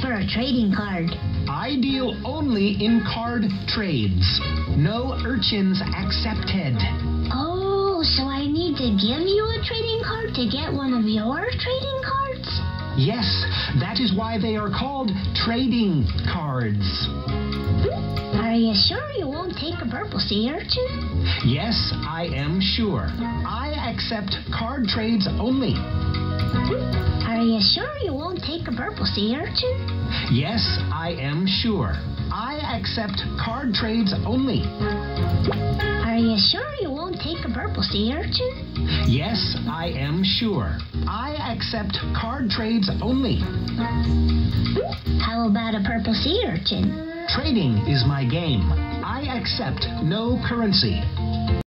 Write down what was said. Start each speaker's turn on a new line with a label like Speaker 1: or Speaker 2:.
Speaker 1: for a trading card?
Speaker 2: I deal only in card trades. No urchins accepted.
Speaker 1: Oh, so I need to give you a trading card to get one of your trading cards?
Speaker 2: Yes, that is why they are called trading cards. Hmm?
Speaker 1: Are you sure you won't take a purple sea urchin?
Speaker 2: Yes, I am sure. I accept card trades only.
Speaker 1: Are you sure you won't take a purple sea urchin?
Speaker 2: Yes, I am sure. I accept card trades only.
Speaker 1: Are you sure you won't take a purple sea urchin?
Speaker 2: Yes, I am sure. I accept card trades only.
Speaker 1: How about a purple sea urchin?
Speaker 2: Trading is my game. I accept no currency.